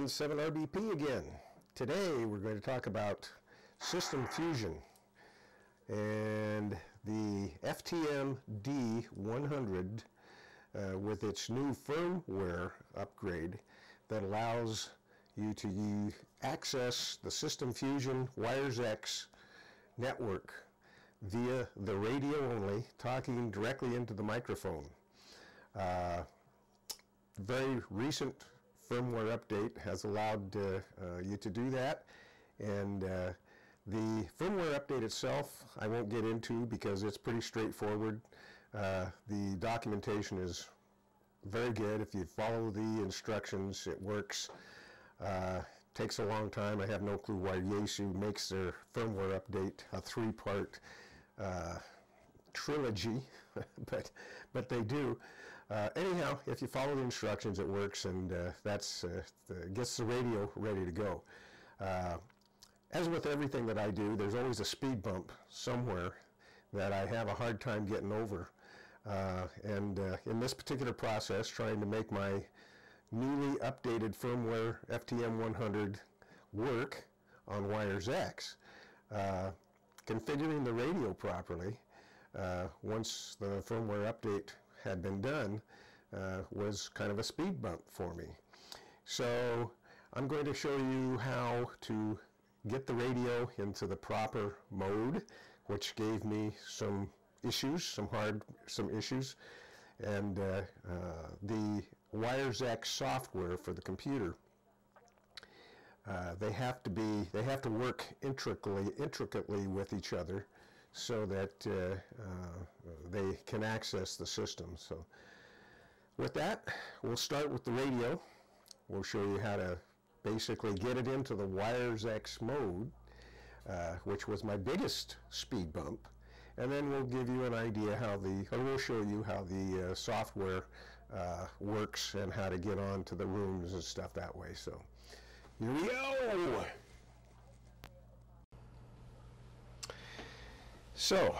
and 7RBP again. Today we're going to talk about System Fusion and the FTM D100 uh, with its new firmware upgrade that allows you to access the System Fusion wires X network via the radio only, talking directly into the microphone. Uh, very recent firmware update has allowed uh, uh, you to do that. And uh, the firmware update itself, I won't get into because it's pretty straightforward. Uh, the documentation is very good. If you follow the instructions, it works. Uh, takes a long time. I have no clue why Yaesu makes their firmware update a three-part uh, trilogy, but but they do. Uh, anyhow, if you follow the instructions, it works, and uh, that's uh, the, gets the radio ready to go. Uh, as with everything that I do, there's always a speed bump somewhere that I have a hard time getting over. Uh, and uh, in this particular process, trying to make my newly updated firmware FTM 100 work on WiresX, configuring the radio properly, uh, once the firmware update had been done uh, was kind of a speed bump for me. So I'm going to show you how to get the radio into the proper mode, which gave me some issues, some hard, some issues, and uh, uh, the WiresX software for the computer. Uh, they have to be, they have to work intricately, intricately with each other so that uh, uh, they can access the system. So with that, we'll start with the radio. We'll show you how to basically get it into the Wires X mode, uh, which was my biggest speed bump. And then we'll give you an idea how the, or we'll show you how the uh, software uh, works and how to get on to the rooms and stuff that way. So here we go. So,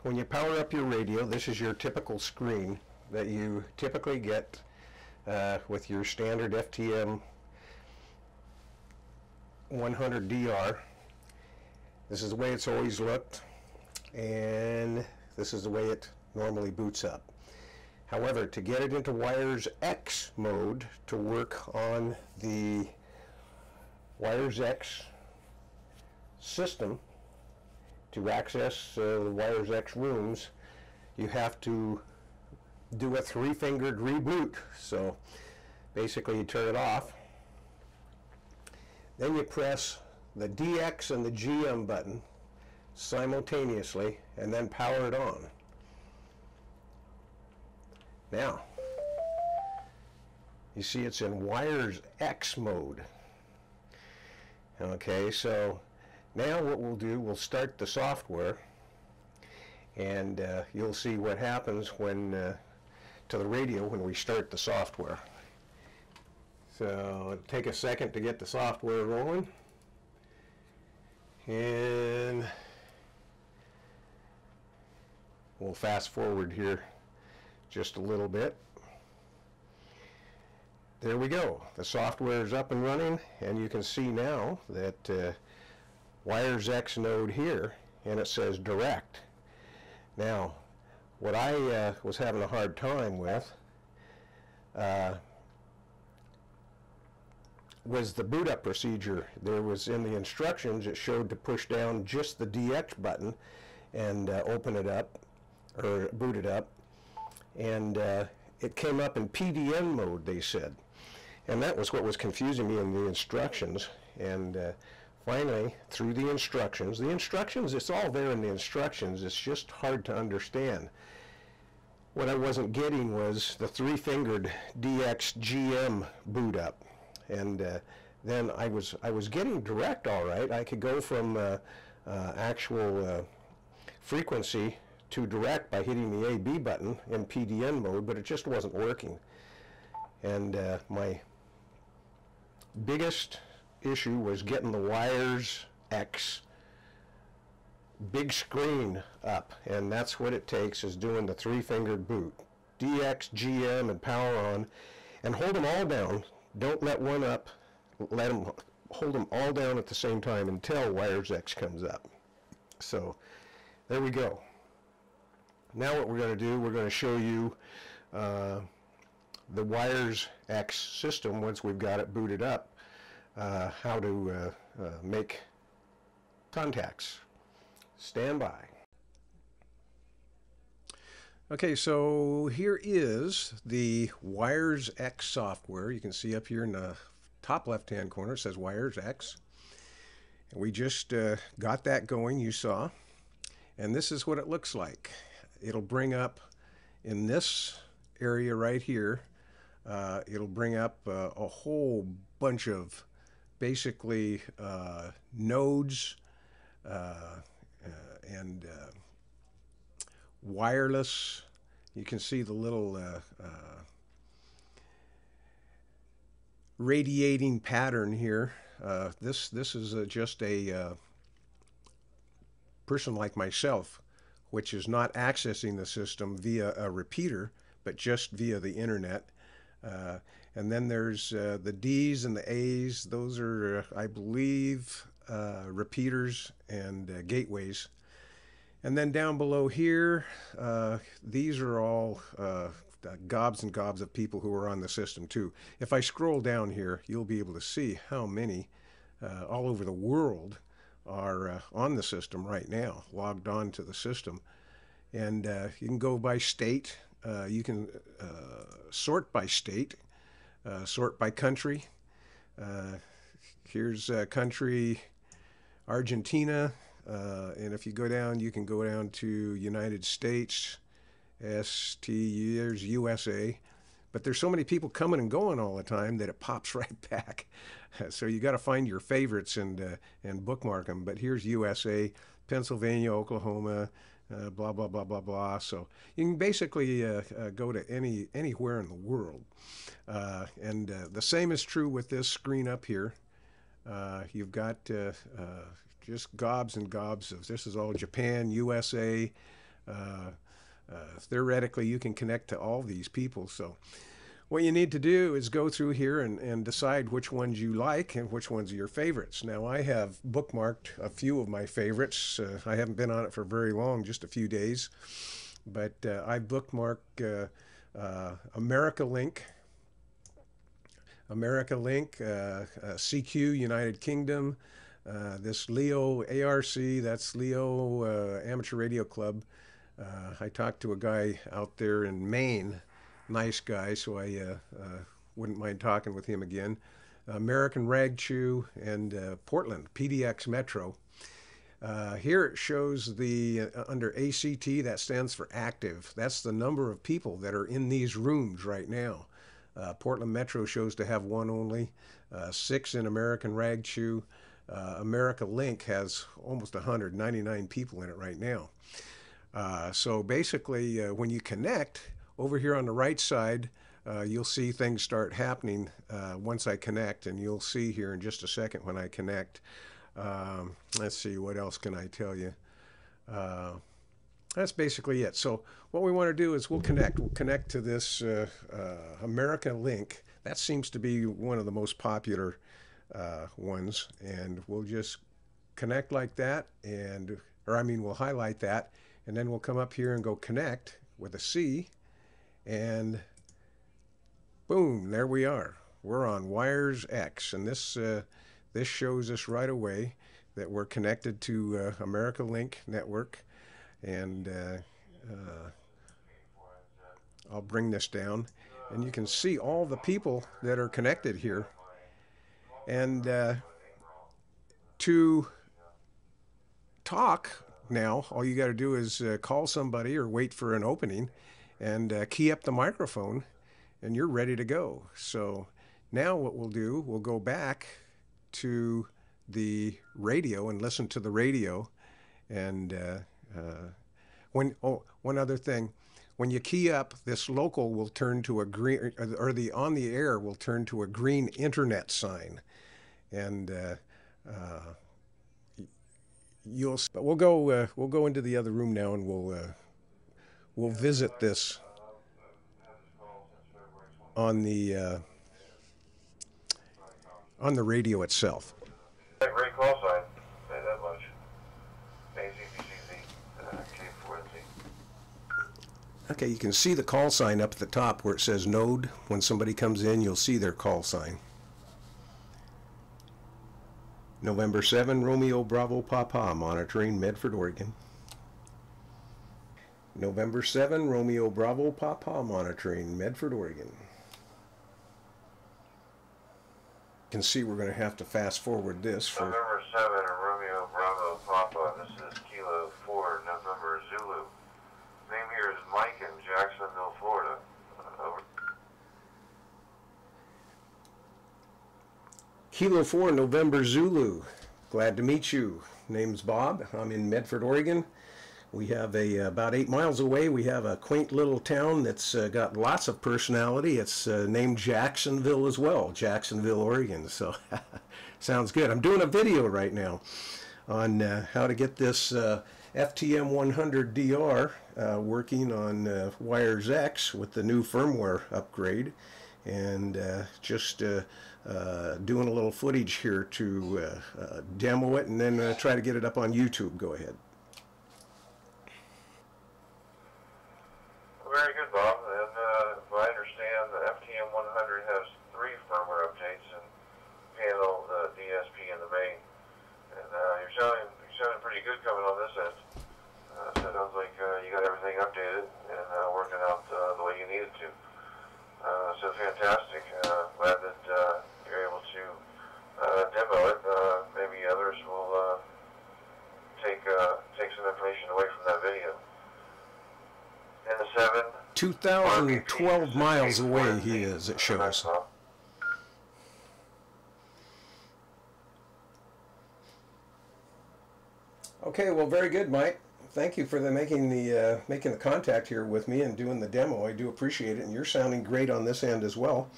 when you power up your radio, this is your typical screen that you typically get uh, with your standard FTM 100DR. This is the way it's always looked, and this is the way it normally boots up. However, to get it into Wires X mode to work on the Wires X system, to access uh, the X rooms, you have to do a three-fingered reboot. So basically you turn it off. Then you press the DX and the GM button simultaneously and then power it on. Now, you see it's in wires X mode. Okay, so now what we'll do, we'll start the software and uh, you'll see what happens when uh, to the radio when we start the software. So take a second to get the software rolling and we'll fast forward here just a little bit. There we go. The software is up and running and you can see now that uh, WiresX node here and it says direct. Now what I uh, was having a hard time with uh, was the boot up procedure. There was in the instructions it showed to push down just the DX button and uh, open it up or boot it up and uh, it came up in PDN mode they said and that was what was confusing me in the instructions and uh, finally, through the instructions, the instructions, it's all there in the instructions, it's just hard to understand. What I wasn't getting was the three-fingered DXGM boot up. And uh, then I was, I was getting direct all right. I could go from uh, uh, actual uh, frequency to direct by hitting the AB button in PDN mode, but it just wasn't working. And uh, my biggest issue was getting the wires X big screen up and that's what it takes is doing the three fingered boot DX GM and power on and hold them all down don't let one up let them hold them all down at the same time until wires X comes up. So there we go. Now what we're going to do, we're going to show you uh, the wires X system once we've got it booted up, how to uh, uh make contacts. Stand by. Okay, so here is the Wires X software. You can see up here in the top left-hand corner, it says Wires X. And we just uh, got that going, you saw. And this is what it looks like. It'll bring up in this area right here, uh, it'll bring up uh, a whole bunch of basically uh, nodes uh, uh, and uh, wireless. You can see the little radiating pattern here. this this is just a person like myself, which is not accessing the system via a repeater, but just via the internet. Uh, and then there's uh, the D's and the A's. Those are, uh, I believe, uh, repeaters and uh, gateways. And then down below here, uh, these are all gobs and gobs of people who are on the system too. If I scroll down here, you'll be able to see how many all over the world are on the system right now, logged on to the system. And you can go by state, uh, you can uh, sort by state, uh, sort by country. Uh, here's country Argentina, and if you go down, you can go down to United States, ST, there's USA. But there's so many people coming and going all the time that it pops right back. so you got to find your favorites and uh, and bookmark them. But here's USA, Pennsylvania, Oklahoma, uh, blah blah blah blah blah. So you can basically uh, uh go to any anywhere in the world, uh, and uh, the same is true with this screen up here. you've got just gobs and gobs of this is all Japan, USA. theoretically, you can connect to all these people. So what you need to do is go through here and, and decide which ones you like and which ones are your favorites. Now, I have bookmarked a few of my favorites. Uh, I haven't been on it for very long, just a few days. But uh, I bookmarked uh, uh America Link, America Link, uh, uh, CQ, United Kingdom, this Leo ARC, that's Leo Amateur Radio Club. I talked to a guy out there in Maine nice guy, so I uh, uh, wouldn't mind talking with him again. American Rag Chew and uh, Portland, PDX Metro. Uh, here it shows the uh, under ACT, that stands for active. That's the number of people that are in these rooms right now. Uh, Portland Metro shows to have one only, six in American Rag Chew. America Link has almost 199 people in it right now. so basically, when you connect, over here on the right side, uh, you'll see things start happening uh, once I connect, and you'll see here in just a second when I connect. Um, let's see, what else can I tell you? Uh, that's basically it. So what we want to do is we'll connect. We'll connect to this uh, uh, America Link. That seems to be one of the most popular uh, ones, and we'll just connect like that, and or I mean, we'll highlight that, and then we'll come up here and go connect with a C and boom, there we are. We're on Wires X, and this uh, this shows us right away that we're connected to uh, America Link network, and uh, uh, I'll bring this down, and you can see all the people that are connected here, and uh, to talk now, all you got to do is uh, call somebody or wait for an opening and uh, key up the microphone and you're ready to go. So now what we'll do, we'll go back to the radio and listen to the radio. And uh, uh, when, oh, one other thing, when you key up, this local will turn to a green, or the on the air will turn to a green internet sign. And uh, uh, you'll, but we'll go, uh, we'll go into the other room now and we'll, we'll visit this on the uh, on the radio itself. Great call sign. Say that much. Uh, K4Z. Okay, you can see the call sign up at the top where it says node. When somebody comes in, you'll see their call sign. November 7, Romeo Bravo Papa, monitoring Medford, Oregon. November 7, Romeo Bravo Papa, monitoring Medford, Oregon. You can see we're going to have to fast forward this for November 7, Romeo Bravo Papa. This is Kilo 4, November Zulu. Name here is Mike in Jacksonville, Florida. Uh, over. Kilo 4, November Zulu. Glad to meet you. Name's Bob. I'm in Medford, Oregon. We have a about eight miles away. We have a quaint little town that's uh, got lots of personality. It's uh, named Jacksonville as well, Jacksonville, Oregon. So sounds good. I'm doing a video right now on uh, how to get this uh, FTM 100 DR uh, working on uh, Wires X with the new firmware upgrade, and just doing a little footage here to demo it and then try to get it up on YouTube. Go ahead. Very good, Bob. And uh, if I understand, the FTM 100 has three firmware updates and handle the DSP in the main. And uh, you're sounding you're sounding pretty good coming on this end. Uh, so it sounds like uh, you got everything updated and uh, working out uh, the way you needed to. Uh, so fantastic. Uh, glad that uh, you're able to uh, demo it. Uh, maybe others will uh, take uh, take some information away from that video. And the seven. 2,012 miles away he is, it shows. Okay, well, very good, Mike. Thank you for the making the uh, making the contact here with me and doing the demo. I do appreciate it, and you're sounding great on this end as well.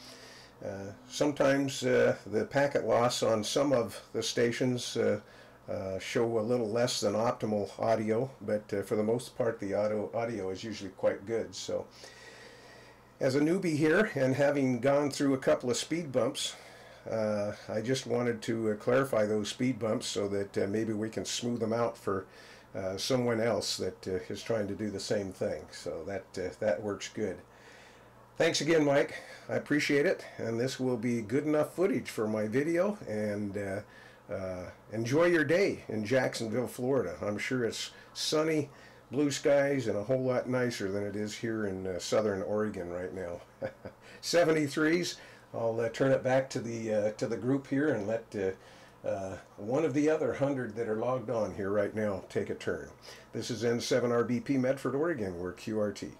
Uh, sometimes uh, the packet loss on some of the stations uh, uh, show a little less than optimal audio, but uh, for the most part, the audio audio is usually quite good. So, as a newbie here and having gone through a couple of speed bumps, I just wanted to clarify those speed bumps so that maybe we can smooth them out for uh, someone else that uh, is trying to do the same thing. So that uh, that works good. Thanks again, Mike. I appreciate it, and this will be good enough footage for my video. And uh, uh, enjoy your day in Jacksonville, Florida. I'm sure it's sunny, blue skies, and a whole lot nicer than it is here in southern Oregon right now. 73s. I'll turn it back to the to the group here and let uh, one of the other hundred that are logged on here right now take a turn. This is N7RBP Medford, Oregon. We're QRT. This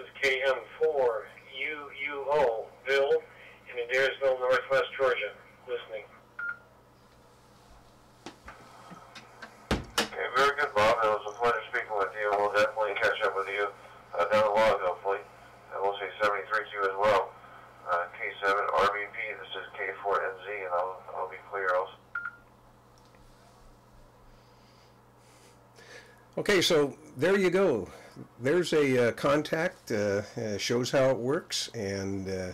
is KM4UUO, Bill, in Adairsville, Northwest Georgia, listening. Okay, very good, Bob. It was a pleasure speaking with you. We'll definitely catch up with you uh, down the log, hopefully. And we'll say 73 to you as well. Uh, K7 RBP, this is K4NZ, and I'll, I'll be clear also. Okay, so there you go. There's a uh, contact, uh, uh, shows how it works, and uh,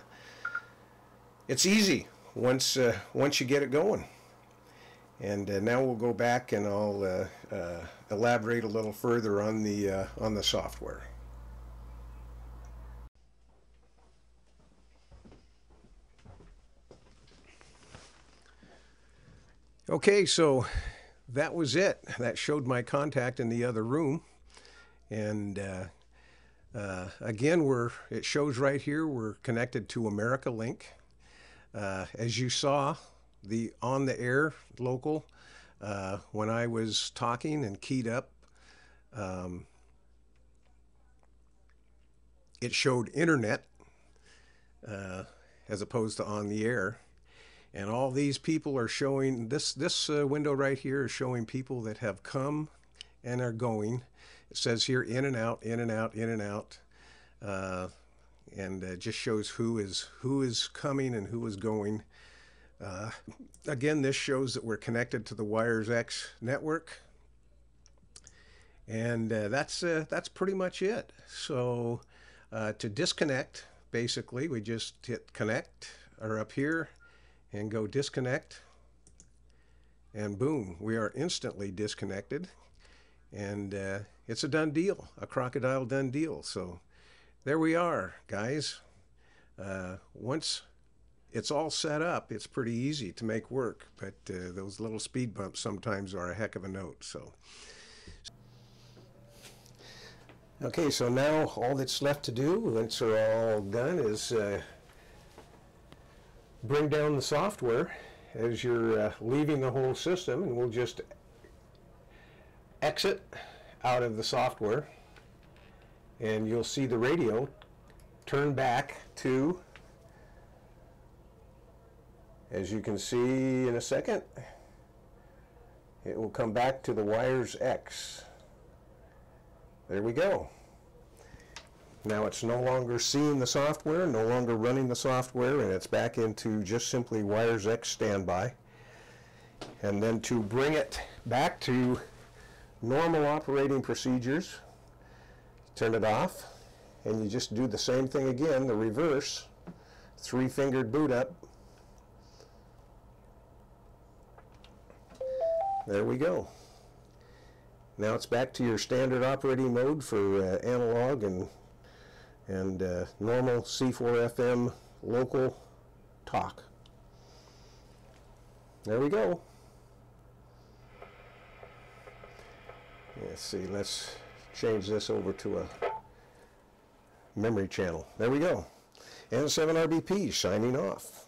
it's easy once uh, once you get it going. And now we'll go back and I'll elaborate a little further on the on the software. Okay, so that was it. That showed my contact in the other room. And uh, uh, again, we're it shows right here we're connected to America Link. Uh, as you saw, the on the air local uh, when I was talking and keyed up, um, it showed internet uh, as opposed to on the air and all these people are showing this this uh, window right here is showing people that have come and are going. It says here in and out in and out in and out. Uh, and uh, just shows who is who is coming and who is going. Uh, again this shows that we're connected to the wires x network. And uh, that's uh, that's pretty much it. So to disconnect basically we just hit connect or up here and go disconnect. And boom we are instantly disconnected. And uh, it's a done deal a crocodile done deal. So there we are guys. Uh, once it's all set up it's pretty easy to make work but uh, those little speed bumps sometimes are a heck of a note so. Okay so now all that's left to do once they're all done is uh, bring down the software as you're uh, leaving the whole system and we'll just exit out of the software. And you'll see the radio turn back to as you can see in a second it will come back to the wires X. There we go now it's no longer seeing the software, no longer running the software, and it's back into just simply Wires X standby. And then to bring it back to normal operating procedures, turn it off, and you just do the same thing again, the reverse, three-fingered boot up. There we go. Now it's back to your standard operating mode for uh, analog and and uh, normal C4FM local talk. There we go. Let's see, let's change this over to a memory channel. There we go. N7RBP signing off.